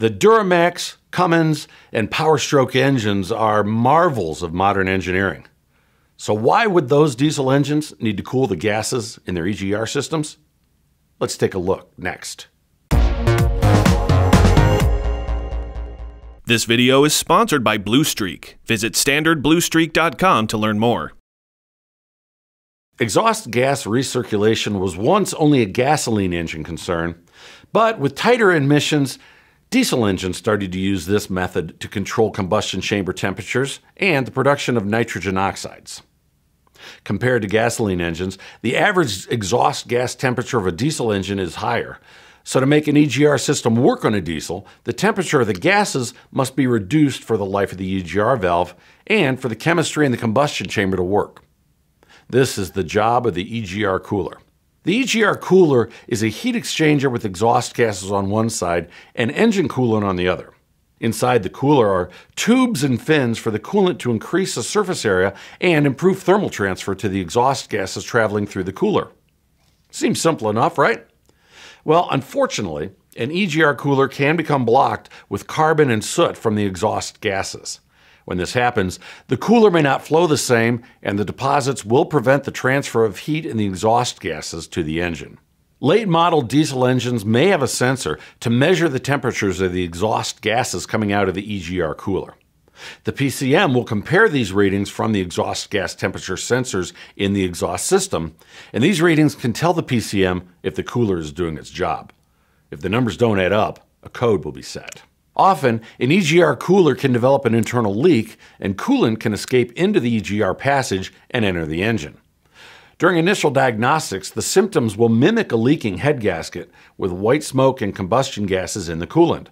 The Duramax, Cummins, and Powerstroke engines are marvels of modern engineering. So, why would those diesel engines need to cool the gases in their EGR systems? Let's take a look next. This video is sponsored by Bluestreak. Visit standardbluestreak.com to learn more. Exhaust gas recirculation was once only a gasoline engine concern, but with tighter emissions, diesel engines started to use this method to control combustion chamber temperatures and the production of nitrogen oxides. Compared to gasoline engines, the average exhaust gas temperature of a diesel engine is higher, so, to make an EGR system work on a diesel, the temperature of the gases must be reduced for the life of the EGR valve and for the chemistry in the combustion chamber to work. This is the job of the EGR cooler. The EGR cooler is a heat exchanger with exhaust gases on one side and engine coolant on the other. Inside the cooler are tubes and fins for the coolant to increase the surface area and improve thermal transfer to the exhaust gases traveling through the cooler. Seems simple enough, right? Well, unfortunately, an EGR cooler can become blocked with carbon and soot from the exhaust gases. When this happens, the cooler may not flow the same, and the deposits will prevent the transfer of heat in the exhaust gases to the engine. Late model diesel engines may have a sensor to measure the temperatures of the exhaust gases coming out of the EGR cooler. The PCM will compare these readings from the exhaust gas temperature sensors in the exhaust system, and these readings can tell the PCM if the cooler is doing its job. If the numbers don't add up, a code will be set. Often, an EGR cooler can develop an internal leak, and coolant can escape into the EGR passage and enter the engine. During initial diagnostics, the symptoms will mimic a leaking head gasket with white smoke and combustion gases in the coolant.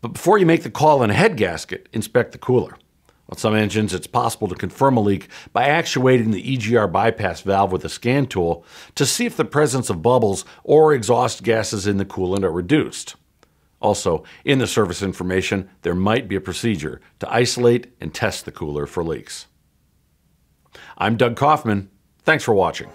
But before you make the call on a head gasket, inspect the cooler. On some engines, it's possible to confirm a leak by actuating the EGR bypass valve with a scan tool to see if the presence of bubbles or exhaust gases in the coolant are reduced. Also, in the service information, there might be a procedure to isolate and test the cooler for leaks. I'm Doug Kaufman. Thanks for watching.